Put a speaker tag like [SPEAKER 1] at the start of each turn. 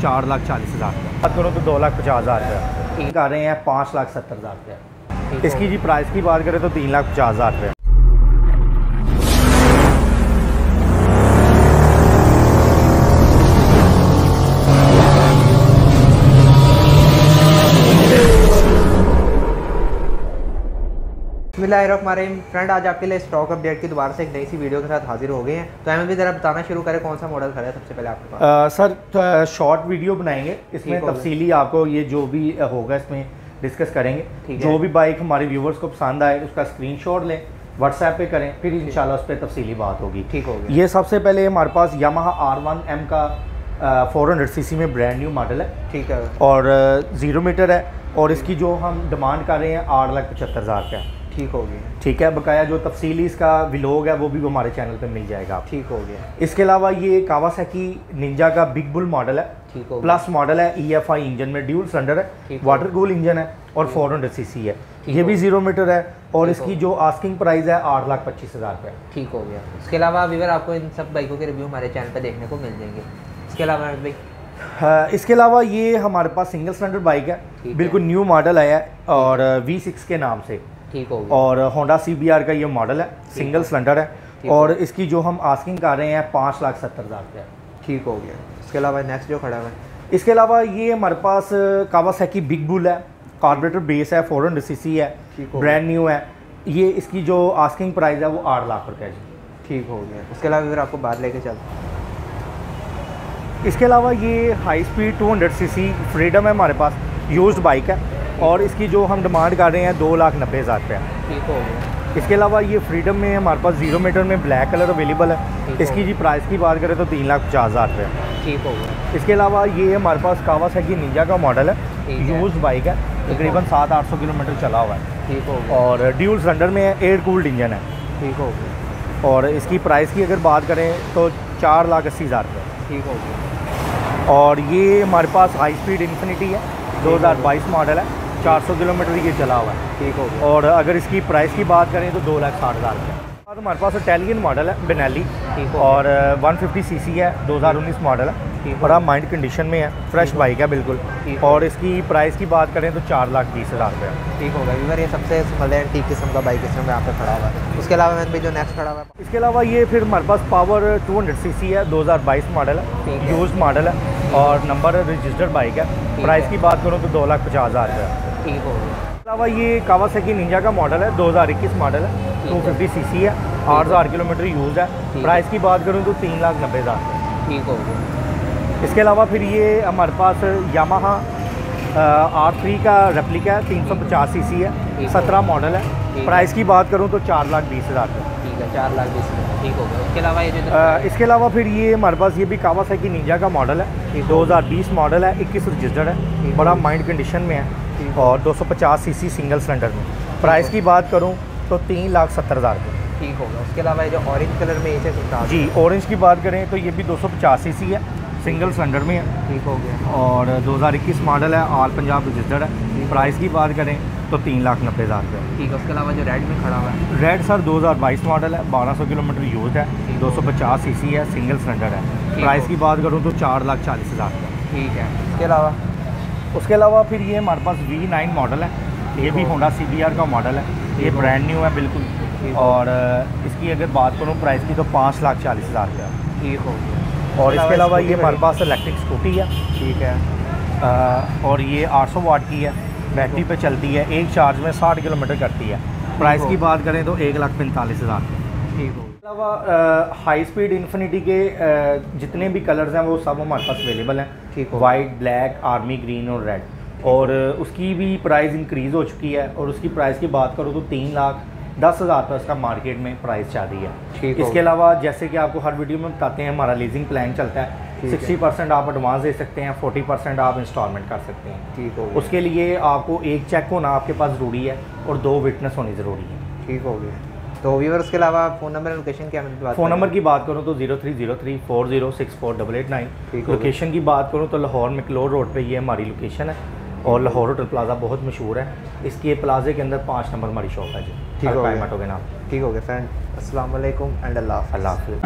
[SPEAKER 1] चार लाख चालीस हज़ार रुपये। बात करो तो दो लाख पचास हज़ार रुपया।
[SPEAKER 2] ठीक।
[SPEAKER 1] आ रहे हैं पाँच लाख सत्तर हज़ार रुपया। इसकी जी प्राइस की बात करें तो तीन लाख पचास हज़ार रुपये।
[SPEAKER 2] हमारे फ्रेंड आज आपके लिए स्टॉक अपडेट की दोबारा से एक नई सी वीडियो के साथ हाजिर हो गए हैं। तो हमें भी ज़रा बताना शुरू करें कौन सा मॉडल खड़ा है सबसे पहले आपके पास?
[SPEAKER 1] सर शॉर्ट वीडियो बनाएँगे। इसमें तफसीली आपको ये जो भी होगा इसमें डिस्कस करेंगे। जो भी बाइक हमारे व्यूवर्स को पसंद आए उसका स्क्रीनशॉट लें व्हाट्सएप पे करें फिर इंशाल्लाह उस पर तफसीली बात होगी।
[SPEAKER 2] ठीक हो गया।
[SPEAKER 1] ये सबसे पहले हमारे पास यामाहा आर वन एम का फोर हंड्रेड सी सी में ब्रांड न्यू मॉडल है।
[SPEAKER 2] ठीक है।
[SPEAKER 1] और ज़ीरो मीटर है। और इसकी जो हम डिमांड कर रहे हैं आठ लाख पचहत्तर हज़ार रुपया
[SPEAKER 2] ठीक हो गया।
[SPEAKER 1] ठीक है बकाया जो तफसीली इसका विलोग है वो भी हमारे चैनल पे मिल जाएगा
[SPEAKER 2] ठीक हो गया।
[SPEAKER 1] इसके अलावा ये कावासाकी निंजा का बिग बुल मॉडल है।
[SPEAKER 2] ठीक हो
[SPEAKER 1] प्लस मॉडल है ई एफ़ आई इंजन में ड्यूल सिलेंडर है वाटर कूल इंजन है और फोर हंड्रेड सी सी है। ये भी ज़ीरो मीटर है और इसकी जो आस्किंग प्राइस है आठ लाख पच्चीस हज़ार रुपये
[SPEAKER 2] ठीक हो गया। इसके अलावा वीवर आपको इन सब बाइकों के रिव्यू हमारे चैनल पर देखने को मिल जाएँगे। इसके अलावा भाई?
[SPEAKER 1] हाँ, इसके अलावा ये हमारे पास सिंगल सिलेंडर बाइक है। बिल्कुल न्यू मॉडल आया है और वी सिक्स के नाम से।
[SPEAKER 2] ठीक हो गया।
[SPEAKER 1] और होंडा सी बी आर का ये मॉडल है सिंगल सिलेंडर है। और इसकी जो हम आस्किंग कर रहे हैं पाँच लाख सत्तर हज़ार रुपये।
[SPEAKER 2] ठीक हो गया। इसके अलावा नेक्स्ट जो खड़ा है।
[SPEAKER 1] इसके अलावा ये हमारे पास कावासाकी बिग बुल है कार्बोरेटर बेस है फोर हंड्रेड सी है ब्रांड न्यू है। ये इसकी जो आस्किंग प्राइस है वो आठ लाख रुपये जी।
[SPEAKER 2] ठीक हो गया। उसके अलावा वीवर आपको बाहर लेके चलते हैं
[SPEAKER 1] इसके अलावा ये हाई स्पीड 200 सीसी फ्रीडम है हमारे पास यूज्ड बाइक है। और इसकी जो हम डिमांड कर रहे हैं दो लाख नब्बे हज़ार रुपये।
[SPEAKER 2] ठीक हो
[SPEAKER 1] इसके अलावा ये फ्रीडम में हमारे पास ज़ीरो मीटर में ब्लैक कलर अवेलेबल है। इसकी जी प्राइस की बात करें तो तीन लाख पचास हज़ार रुपये।
[SPEAKER 2] ठीक हो गया।
[SPEAKER 1] इसके अलावा ये हमारे पास कावासाकी निंजा का मॉडल है। यूज़ बाइक है। तकरीबन सात आठ सौ किलोमीटर चला हुआ है।
[SPEAKER 2] ठीक हो गया।
[SPEAKER 1] और ड्यूल सिलेंडर में एयर कूल्ड इंजन है।
[SPEAKER 2] ठीक हो गया।
[SPEAKER 1] और इसकी प्राइस की अगर बात करें तो चार लाख अस्सी हज़ार रुपये।
[SPEAKER 2] ठीक हो गया।
[SPEAKER 1] और ये हमारे पास हाई स्पीड इन्फिनिटी है। 2022 मॉडल है। 400 किलोमीटर ये चला हुआ है।
[SPEAKER 2] ठीक हो गया।
[SPEAKER 1] और अगर इसकी प्राइस की बात करें तो दो लाख साठ हज़ार रुपये और हमारे पास इटालियन मॉडल है बेनेली
[SPEAKER 2] ठीक हो
[SPEAKER 1] और वन फिफ्टी सी सी है 2019 मॉडल है।
[SPEAKER 2] है।
[SPEAKER 1] बड़ा माइंड कंडीशन में है फ्रेश बाइक है बिल्कुल। और इसकी प्राइस की बात करें तो चार लाख बीस हज़ार रुपये
[SPEAKER 2] ठीक हो गया। वीवर ये सबसे मतलब एंटीक किस्म का बाइक इसमें यहाँ पे खड़ा हुआ है। उसके अलावा मैंने भाई जो नेक्स्ट खड़ा हुआ है
[SPEAKER 1] इसके अलावा ये फिर हमारे पास पावर 200 सीसी है 2022 मॉडल है।
[SPEAKER 2] है।
[SPEAKER 1] यूज़ मॉडल है और नंबर रजिस्टर्ड बाइक है। प्राइस की बात करूँ तो दो लाख पचास हज़ार रुपये
[SPEAKER 2] ठीक हो
[SPEAKER 1] इसके अलावा ये कावासाकी निंजा का मॉडल है 2021 मॉडल है टू फिफ्टी सी सी है आठ हज़ार किलोमीटर यूज़ है। प्राइस की बात करूँ तो तीन लाख नब्बे हज़ार।
[SPEAKER 2] ठीक हो
[SPEAKER 1] इसके अलावा फिर ये हमारे पास यामाहा आर थ्री का रेप्लिका है तीन सौ पचास सी सी है। सत्रह मॉडल है। प्राइस की बात करूँ तो चार लाख बीस हज़ार।
[SPEAKER 2] ठीक है चार लाख बीस हज़ार। ठीक हो गया। उसके अलावा ये
[SPEAKER 1] इसके अलावा फिर ये हमारे पास ये भी कावासाकी निंजा का मॉडल है
[SPEAKER 2] दो हज़ार
[SPEAKER 1] बीस मॉडल है 21 रजिस्टर्ड है बड़ा माइंड कंडीशन में है। और 250 सीसी सिंगल सिलेंडर में। प्राइस की बात करूँ तो तीन लाख सत्तर हज़ार रुपये
[SPEAKER 2] ठीक हो गया उसके अलावा जो ऑरेंज कलर में इसे कुछ
[SPEAKER 1] जी ऑरेंज की बात करें तो ये भी 250 सीसी है सिंगल सिलेंडर में है।
[SPEAKER 2] ठीक हो गया।
[SPEAKER 1] और 2021 मॉडल है ऑल पंजाब रजिस्टर्ड है। प्राइस की बात करें तो तीन लाख नब्बे हज़ार रुपये
[SPEAKER 2] ठीक है उसके अलावा जो रेड में खड़ा हुआ है।
[SPEAKER 1] रेड सर 2022 मॉडल है 1200 किलोमीटर यूज़ है
[SPEAKER 2] ठीक।
[SPEAKER 1] 250 सीसी है सिंगल सिलेंडर है। प्राइस की बात करूँ तो चार लाख चालीस हज़ार रुपये
[SPEAKER 2] ठीक है। उसके अलावा?
[SPEAKER 1] उसके अलावा फिर ये हमारे पास वी नाइन मॉडल है। ये भी। होंडा सी बी आर का मॉडल है। ये ब्रांड न्यू है बिल्कुल। और इसकी अगर बात करूँ प्राइस की तो पाँच लाख चालीस हज़ार रुपया।
[SPEAKER 2] ठीक हो गया।
[SPEAKER 1] और इसके अलावा ये हमारे पास इलेक्ट्रिक स्कूटी है।
[SPEAKER 2] ठीक है।
[SPEAKER 1] अ, और ये 800 वाट की है। बैटरी पे चलती है। एक चार्ज में 60 किलोमीटर करती है। प्राइस की बात करें तो एक लाख पैंतालीस हज़ार।
[SPEAKER 2] ठीक हो
[SPEAKER 1] अलावा हाई स्पीड इन्फिनिटी के जितने भी कलर्स हैं वो सब हमारे पास अवेलेबल हैं।
[SPEAKER 2] ठीक हो।
[SPEAKER 1] वाइट ब्लैक आर्मी ग्रीन और रेड और उसकी भी प्राइस इंक्रीज़ हो चुकी है और उसकी प्राइस की बात करो तो तीन लाख दस हज़ार पर उसका मार्केट में प्राइस चल रही है।
[SPEAKER 2] ठीक हो।
[SPEAKER 1] इसके अलावा जैसे कि आपको हर वीडियो में बताते हैं हमारा लीजिंग प्लान चलता है। सिक्सटी परसेंट आप एडवांस दे सकते हैं फोर्टी परसेंट आप इंस्टॉलमेंट कर सकते हैं।
[SPEAKER 2] ठीक हो
[SPEAKER 1] उसके लिए आपको एक चेक होना आपके पास ज़रूरी है और दो विटनेस होनी ज़रूरी है।
[SPEAKER 2] ठीक हो गया। तो व्यूवर उसके अलावा फ़ोन नंबर लोकेशन क्या मैंने बात
[SPEAKER 1] फ़ोन नंबर की बात करूँ तो zero three zero three four zero six four double eight nine. Location की बात करूँ तो लाहौर मैकलोर रोड पे ये हमारी लोकेशन है और लाहौर होटल प्लाजा बहुत मशहूर है इसके प्लाजे के अंदर पाँच नंबर हमारी शॉप है जी
[SPEAKER 2] ठीक हो गया।
[SPEAKER 1] के नाम
[SPEAKER 2] ठीक हो गया फ्रेंड अस्सलाम वालेकुम एंड अल्लाह।
[SPEAKER 1] अल्लाह हाफिज़.